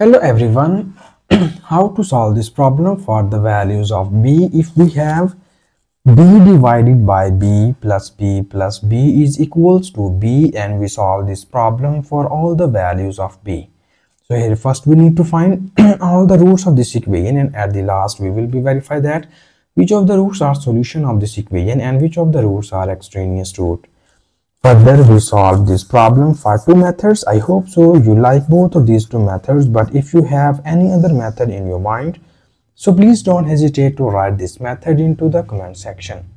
Hello everyone, how to solve this problem for the values of b if we have b divided by b plus b plus b is equals to b and we solve this problem for all the values of b. So here first we need to find all the roots of this equation and at the last we will be verify that which of the roots are solution of this equation and which of the roots are extraneous root. Further, we solved this problem for two methods. I hope so you like both of these two methods, but if you have any other method in your mind, so please don't hesitate to write this method into the comment section.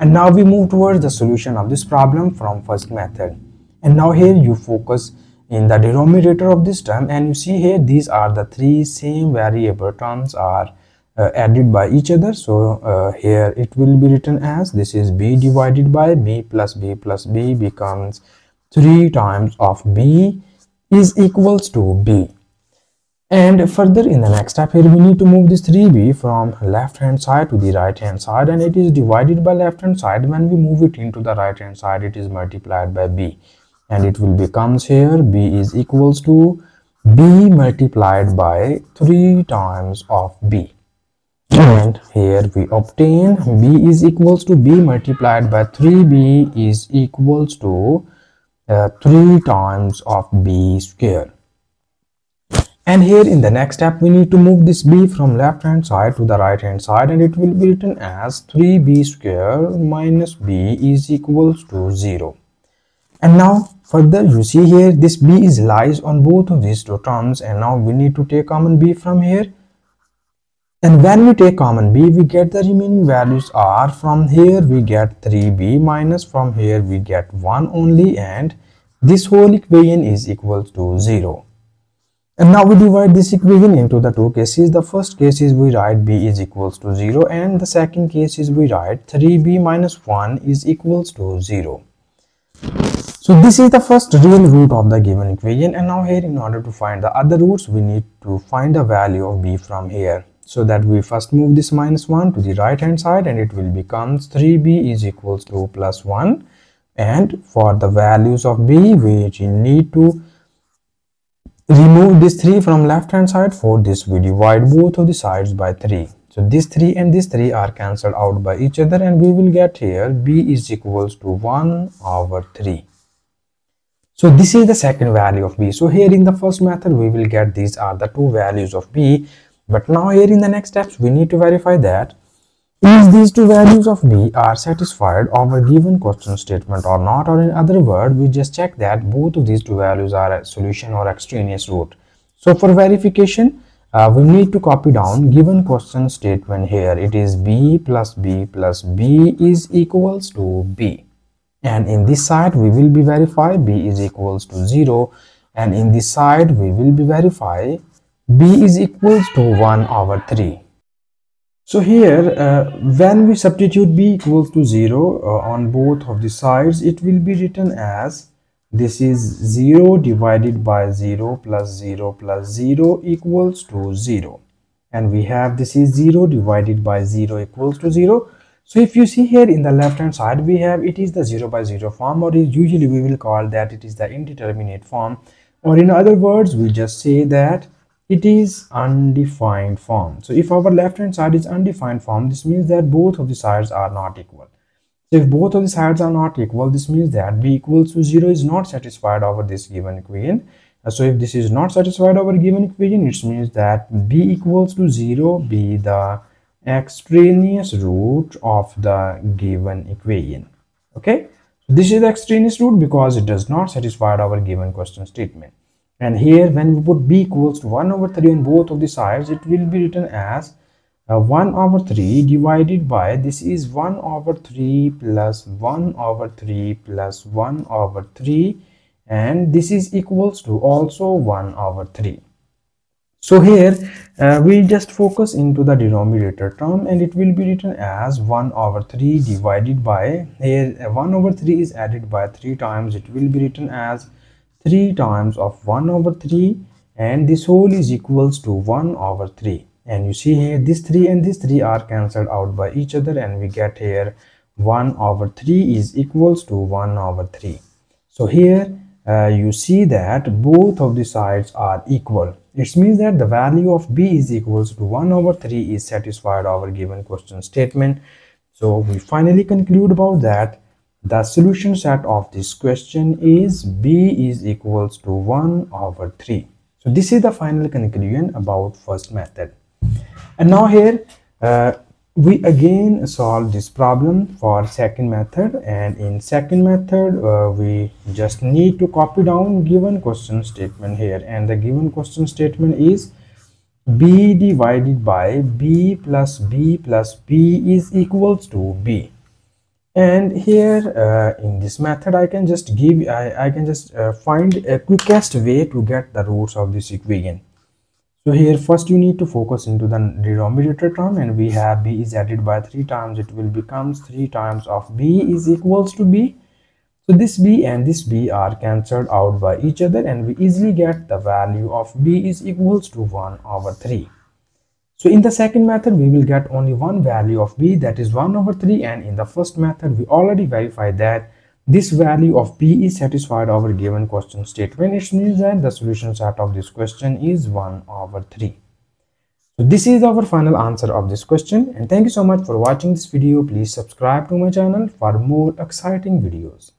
And now we move towards the solution of this problem from first method. And now here you focus in the denominator of this term and you see here these are the three same variable terms are uh, added by each other. So uh, here it will be written as this is b divided by b plus b plus b becomes 3 times of b is equals to b. And further in the next step here we need to move this 3b from left hand side to the right hand side. And it is divided by left hand side. When we move it into the right hand side it is multiplied by b. And it will becomes here b is equals to b multiplied by 3 times of b and here we obtain b is equals to b multiplied by 3b is equals to uh, 3 times of b square. And here in the next step we need to move this b from left hand side to the right hand side and it will be written as 3b square minus b is equals to 0 and now further you see here this b is lies on both of these two terms and now we need to take common b from here and when we take common b, we get the remaining values are from here we get 3b minus from here we get 1 only and this whole equation is equal to 0. And now we divide this equation into the two cases. The first case is we write b is equals to 0 and the second case is we write 3b minus 1 is equals to 0. So this is the first real root of the given equation and now here in order to find the other roots we need to find the value of b from here so that we first move this minus 1 to the right hand side and it will become 3b is equals to plus 1 and for the values of b we need to remove this 3 from left hand side for this we divide both of the sides by 3 so this 3 and this 3 are cancelled out by each other and we will get here b is equals to 1 over 3 so this is the second value of b. So here in the first method we will get these are the two values of b but now here in the next steps, we need to verify that is these two values of b are satisfied of a given question statement or not or in other words we just check that both of these two values are a solution or extraneous root. So for verification uh, we need to copy down given question statement here. It is b plus b plus b is equals to b. And in this side we will be verify b is equals to 0 and in this side we will be verify b is equals to 1 over 3 so here uh, when we substitute b equals to 0 uh, on both of the sides it will be written as this is 0 divided by 0 plus 0 plus 0 equals to 0 and we have this is 0 divided by 0 equals to 0 so if you see here in the left hand side we have it is the 0 by 0 form or usually we will call that it is the indeterminate form. Or in other words we just say that it is undefined form. So if our left hand side is undefined form this means that both of the sides are not equal. So if both of the sides are not equal this means that b equals to 0 is not satisfied over this given equation. Uh, so if this is not satisfied over given equation it means that b equals to 0 be the extraneous root of the given equation. Okay? So this is the extraneous root because it does not satisfy our given question statement and here when we put b equals to 1 over 3 on both of the sides it will be written as uh, 1 over 3 divided by this is 1 over 3 plus 1 over 3 plus 1 over 3 and this is equals to also 1 over 3 so here uh, we just focus into the denominator term and it will be written as 1 over 3 divided by here uh, 1 over 3 is added by 3 times. It will be written as 3 times of 1 over 3 and this whole is equals to 1 over 3 and you see here this 3 and this 3 are cancelled out by each other and we get here 1 over 3 is equals to 1 over 3 so here uh, you see that both of the sides are equal. It means that the value of b is equals to 1 over 3 is satisfied our given question statement. So we finally conclude about that the solution set of this question is b is equals to 1 over 3 so this is the final conclusion about first method. And now here uh, we again solve this problem for second method. And in second method uh, we just need to copy down given question statement here. And the given question statement is b divided by b plus b plus b is equals to b and here uh, in this method i can just give i, I can just uh, find a quickest way to get the roots of this equation. So here first you need to focus into the denominator term and we have b is added by three times. It will becomes three times of b is equals to b. So this b and this b are cancelled out by each other and we easily get the value of b is equals to 1 over 3 so in the second method we will get only one value of b that is 1 over 3 and in the first method we already verified that this value of b is satisfied our given question statement it means that the solution set of this question is 1 over 3 so this is our final answer of this question and thank you so much for watching this video. Please subscribe to my channel for more exciting videos